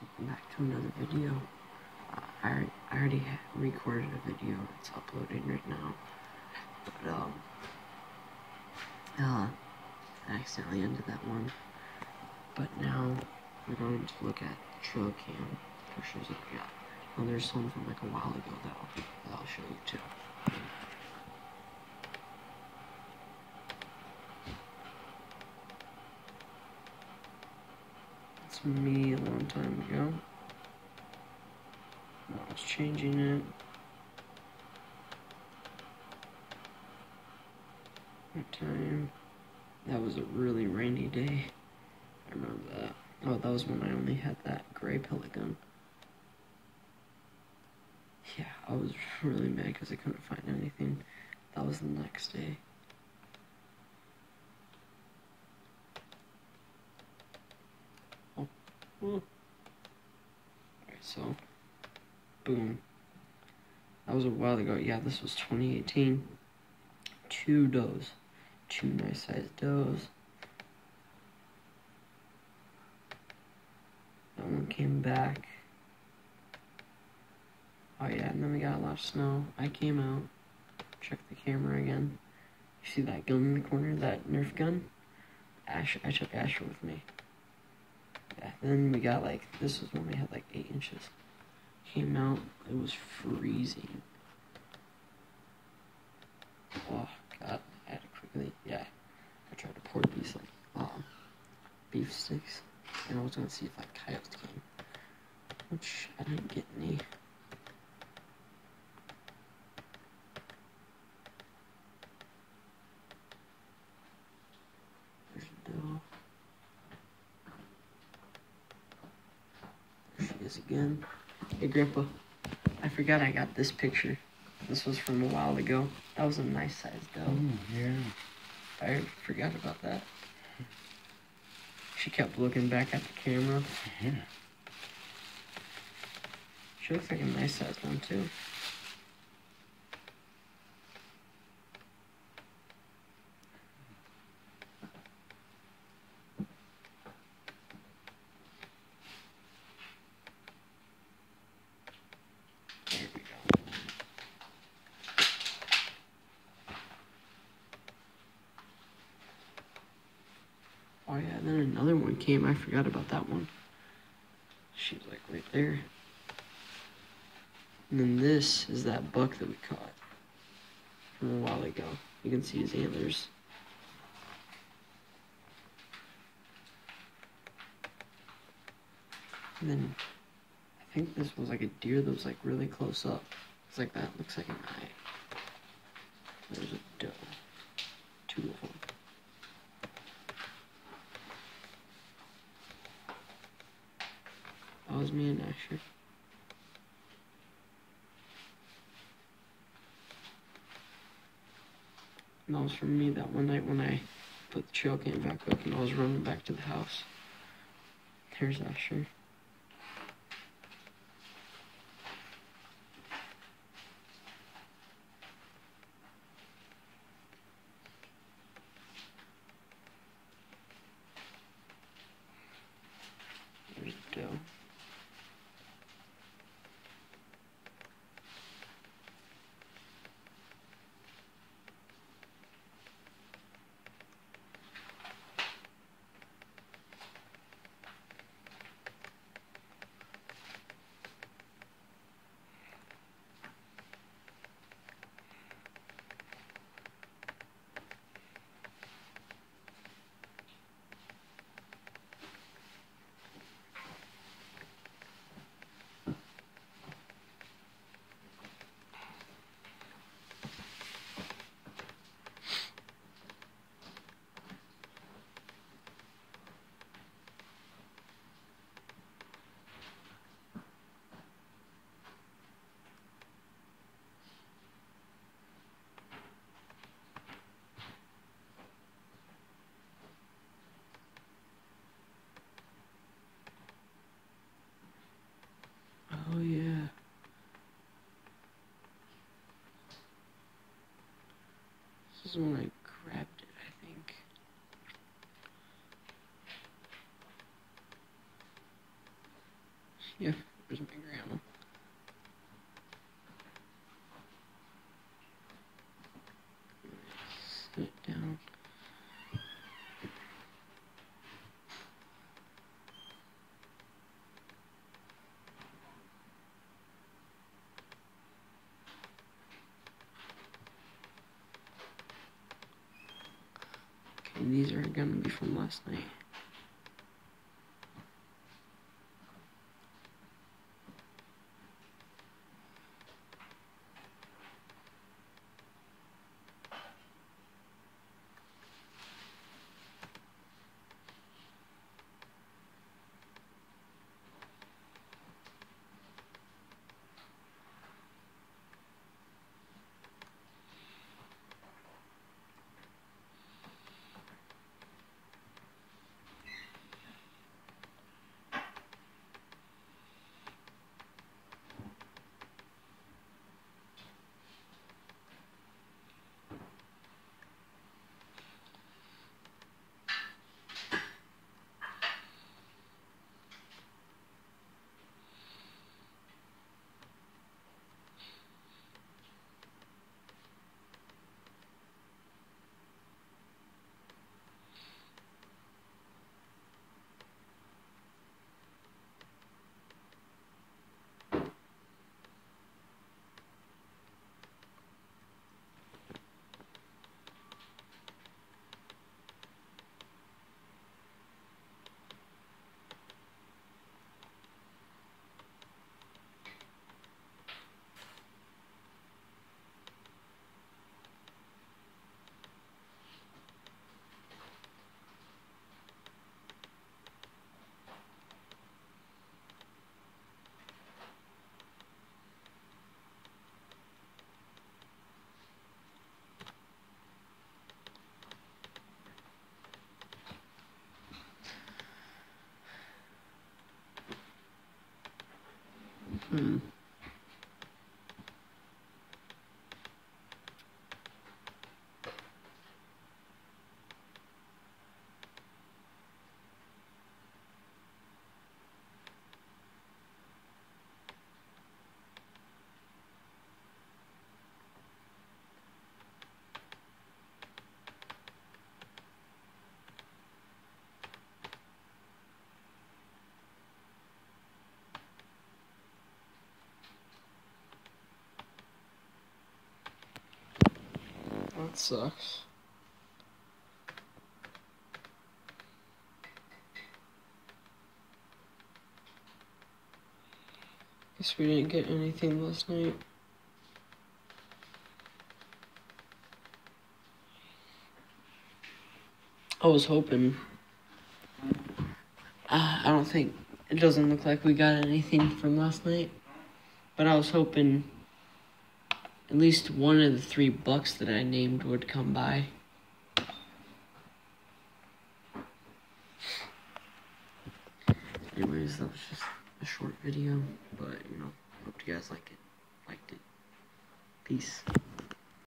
Welcome back to another video. Uh, I, I already recorded a video. It's uploading right now. But, um, uh, I accidentally ended that one. But now we're going to look at trail cam pictures that we got. And there's some from like a while ago that I'll, that I'll show you too. Me a long time ago. I was changing it. What time? That was a really rainy day. I remember that. Oh, that was when I only had that gray gun. Yeah, I was really mad because I couldn't find anything. That was the next day. Alright, so. Boom. That was a while ago. Yeah, this was 2018. Two does. Two nice sized does. That one came back. Oh yeah, and then we got a lot of snow. I came out, Check the camera again. You see that gun in the corner, that Nerf gun? Ash, I took Asher with me. Yeah, then we got like, this was when we had like 8 inches. Came out, it was freezing. Oh god, I had to quickly, yeah. I tried to pour these like, um, beef sticks. And I was gonna see if like coyotes came. Which I didn't get any. There's Bill. There again. Hey, Grandpa. I forgot I got this picture. This was from a while ago. That was a nice sized doe. Oh, yeah. I forgot about that. She kept looking back at the camera. Yeah. She looks like a nice sized one, too. There we go. Oh yeah, then another one came. I forgot about that one. She's like right there. And then this is that buck that we caught from a while ago. You can see his antlers. And then I think this was like a deer that was like really close up. It's like that looks like an eye. There's a doe. Two of them. That was me and Asher. And that was from me that one night when I put the trail cam back up and I was running back to the house. There's Asher. There's Doe. Oh yeah. This is when I grabbed it, I think. Yeah, where's my grandma? Sit down. Okay, these are gonna be from last night. Hmm. That sucks. Guess we didn't get anything last night. I was hoping. Uh, I don't think it doesn't look like we got anything from last night, but I was hoping at least one of the three bucks that I named would come by. Anyways, that was just a short video, but you know, hope you guys like it, liked it. Peace.